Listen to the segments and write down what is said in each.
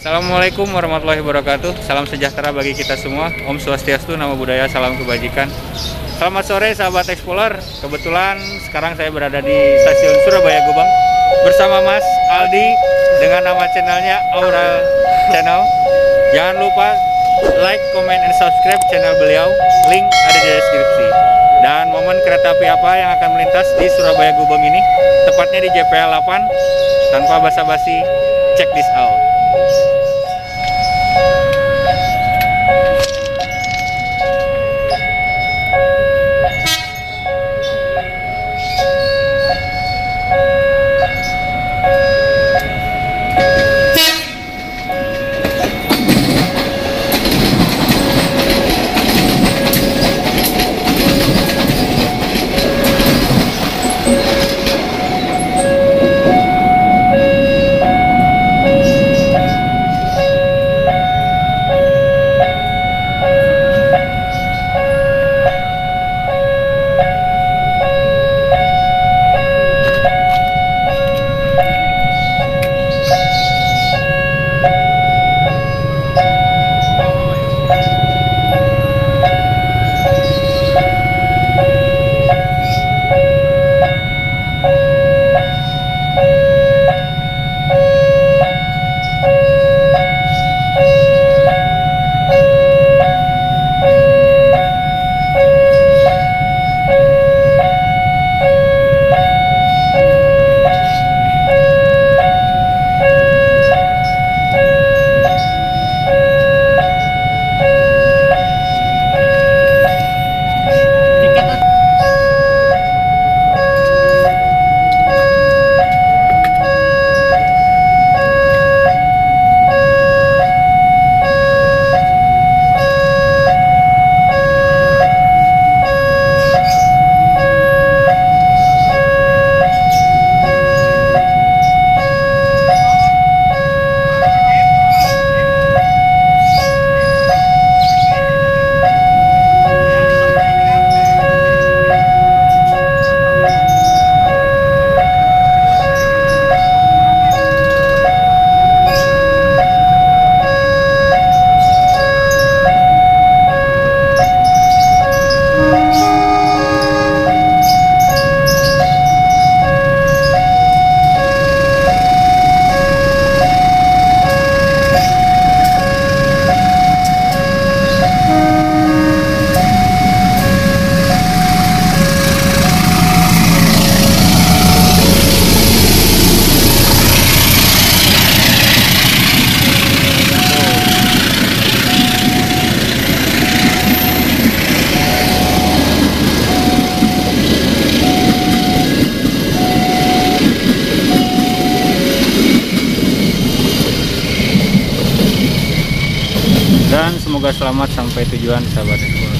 Assalamualaikum warahmatullahi wabarakatuh. Salam sejahtera bagi kita semua. Om Swastiastu, nama budaya, salam kebajikan. Selamat sore sahabat Explorer. Kebetulan sekarang saya berada di stasiun Surabaya Gubeng bersama Mas Aldi dengan nama channelnya Aura Channel. Jangan lupa like, comment, and subscribe channel beliau. Link ada di deskripsi. Dan momen kereta api apa yang akan melintas di Surabaya Gubeng ini? Tepatnya di JPL 8. Tanpa basa-basi, check this out. Dan selamat sampai tujuan sahabat Explorer.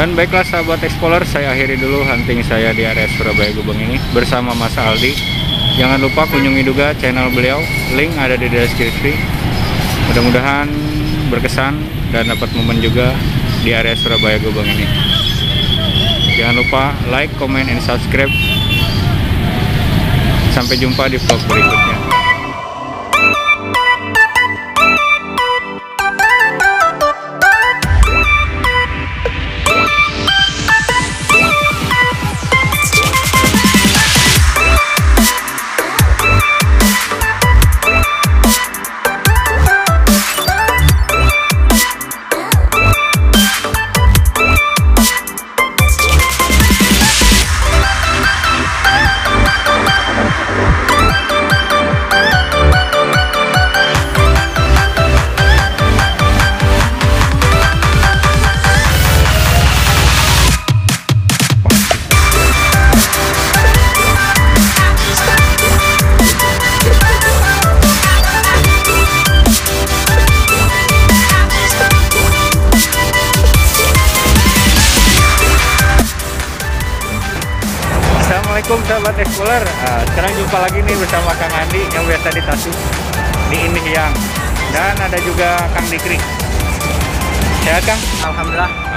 Dan baiklah sahabat explorer, saya akhiri dulu hunting saya di area Surabaya Gubeng ini bersama Mas Aldi. Jangan lupa kunjungi juga channel beliau, link ada di deskripsi. Mudah-mudahan berkesan dan dapat momen juga di area Surabaya Gubeng ini. Jangan lupa like, comment, and subscribe. Sampai jumpa di vlog berikutnya. Sahabat explorer uh, Sekarang jumpa lagi nih bersama Kang Andi yang biasa di Tasu Di ini yang Dan ada juga Kang Dikri Sehat Kang? Alhamdulillah.